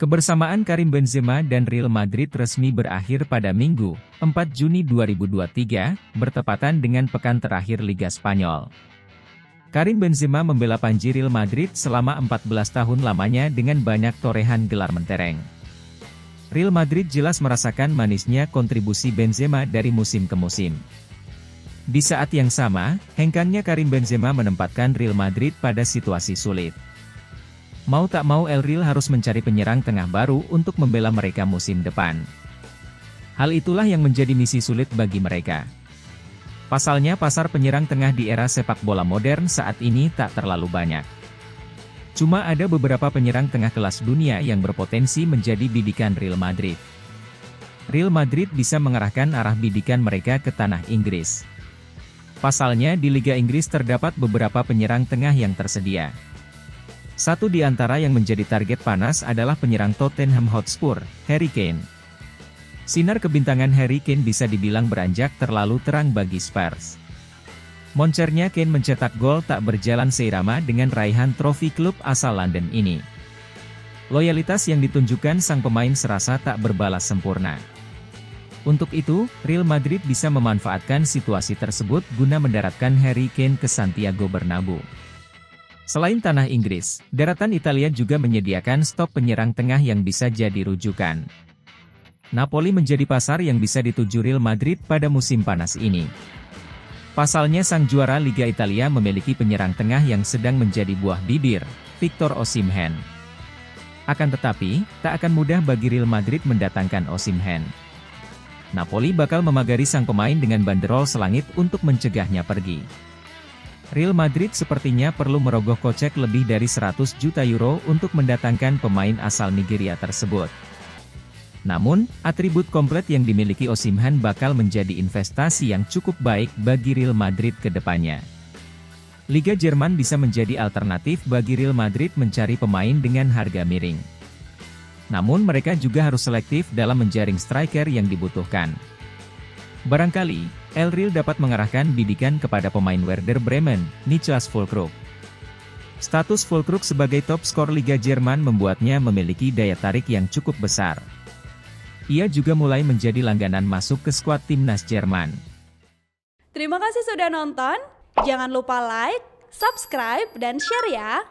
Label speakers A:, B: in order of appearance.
A: Kebersamaan Karim Benzema dan Real Madrid resmi berakhir pada Minggu, 4 Juni 2023, bertepatan dengan pekan terakhir Liga Spanyol. Karim Benzema membela Panji Real Madrid selama 14 tahun lamanya dengan banyak torehan gelar mentereng. Real Madrid jelas merasakan manisnya kontribusi Benzema dari musim ke musim. Di saat yang sama, hengkangnya Karim Benzema menempatkan Real Madrid pada situasi sulit. Mau tak mau El Real harus mencari penyerang tengah baru untuk membela mereka musim depan. Hal itulah yang menjadi misi sulit bagi mereka. Pasalnya pasar penyerang tengah di era sepak bola modern saat ini tak terlalu banyak. Cuma ada beberapa penyerang tengah kelas dunia yang berpotensi menjadi bidikan Real Madrid. Real Madrid bisa mengarahkan arah bidikan mereka ke tanah Inggris. Pasalnya di Liga Inggris terdapat beberapa penyerang tengah yang tersedia. Satu di antara yang menjadi target panas adalah penyerang Tottenham Hotspur, Harry Kane. Sinar kebintangan Harry Kane bisa dibilang beranjak terlalu terang bagi Spurs. Moncernya Kane mencetak gol tak berjalan seirama dengan raihan trofi klub asal London ini. Loyalitas yang ditunjukkan sang pemain serasa tak berbalas sempurna. Untuk itu, Real Madrid bisa memanfaatkan situasi tersebut guna mendaratkan Harry Kane ke Santiago Bernabeu. Selain tanah Inggris, daratan Italia juga menyediakan stok penyerang tengah yang bisa jadi rujukan. Napoli menjadi pasar yang bisa dituju Real Madrid pada musim panas ini. Pasalnya sang juara Liga Italia memiliki penyerang tengah yang sedang menjadi buah bibir, Victor Osimhen. Akan tetapi, tak akan mudah bagi Real Madrid mendatangkan Osimhen. Napoli bakal memagari sang pemain dengan banderol selangit untuk mencegahnya pergi. Real Madrid sepertinya perlu merogoh kocek lebih dari 100 juta euro untuk mendatangkan pemain asal Nigeria tersebut. Namun, atribut komplit yang dimiliki Osimhen bakal menjadi investasi yang cukup baik bagi Real Madrid ke depannya. Liga Jerman bisa menjadi alternatif bagi Real Madrid mencari pemain dengan harga miring. Namun mereka juga harus selektif dalam menjaring striker yang dibutuhkan. Barangkali, El Real dapat mengarahkan bidikan kepada pemain Werder Bremen, Niklas Füllkrug. Status Füllkrug sebagai top skor Liga Jerman membuatnya memiliki daya tarik yang cukup besar. Ia juga mulai menjadi langganan masuk ke skuad timnas Jerman.
B: Terima kasih sudah nonton, jangan lupa like, subscribe, dan share ya!